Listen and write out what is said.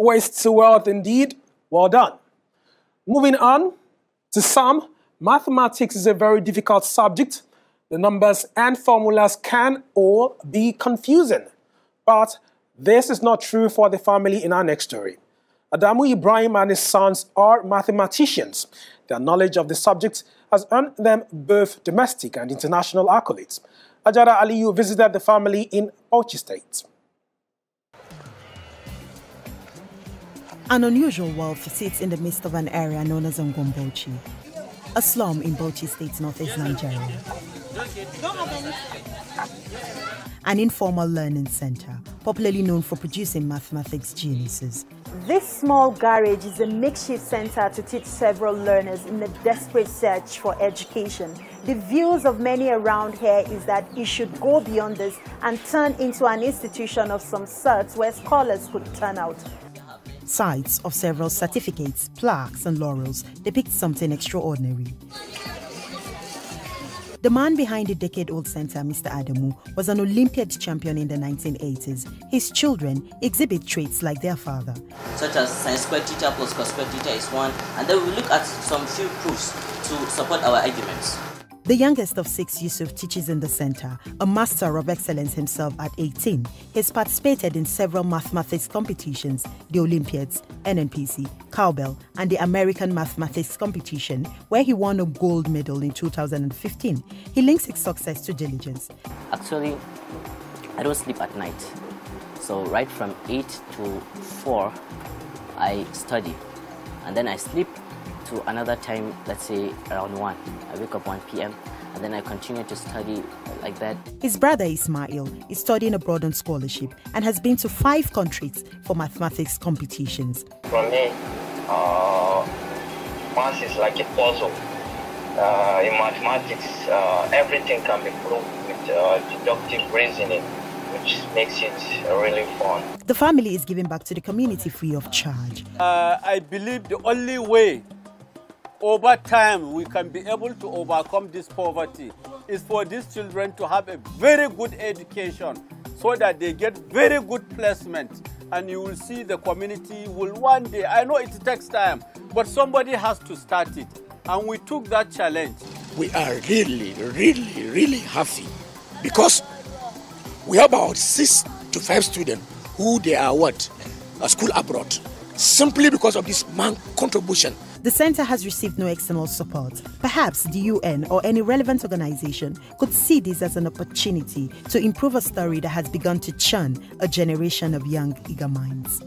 Waste to wealth indeed. Well done. Moving on, to some, mathematics is a very difficult subject. The numbers and formulas can all be confusing. But this is not true for the family in our next story. Adamu Ibrahim and his sons are mathematicians. Their knowledge of the subject has earned them both domestic and international accolades. Hajara Aliyu visited the family in Bauchi State. An unusual wealth sits in the midst of an area known as Ngombochi, a slum in Bauchi State, northeast Nigeria. An informal learning center, popularly known for producing mathematics geniuses. This small garage is a makeshift center to teach several learners in a desperate search for education. The views of many around here is that it should go beyond this and turn into an institution of some sort where scholars could turn out. Sites of several certificates, plaques, and laurels depict something extraordinary. The man behind the decade old center, Mr. Adamu, was an Olympiad champion in the 1980s. His children exhibit traits like their father. Such as sine squared theta plus cos squared theta is 1, and then we look at some few proofs to support our arguments. The youngest of six, Yusuf, teaches in the center, a master of excellence himself at 18. He's participated in several mathematics competitions, the Olympiads, NNPC, Cowbell, and the American Mathematics Competition, where he won a gold medal in 2015. He links his success to diligence. Actually, I don't sleep at night. So right from 8 to 4, I study. And then I sleep to another time, let's say around 1. I wake up 1 p.m. and then I continue to study like that. His brother Ismail is studying abroad on scholarship and has been to five countries for mathematics competitions. For me, uh, math is like a puzzle. Uh, in mathematics, uh, everything can be proved with uh, deductive reasoning which makes it really fun. The family is giving back to the community free of charge. Uh, I believe the only way over time we can be able to overcome this poverty. Is for these children to have a very good education so that they get very good placement. And you will see the community will one day i know it takes time but somebody has to start it. And we took that challenge. We are really really really happy because we have about six to five students who they are what? A school abroad. Simply because of this man contribution the center has received no external support. Perhaps the UN or any relevant organization could see this as an opportunity to improve a story that has begun to churn a generation of young, eager minds.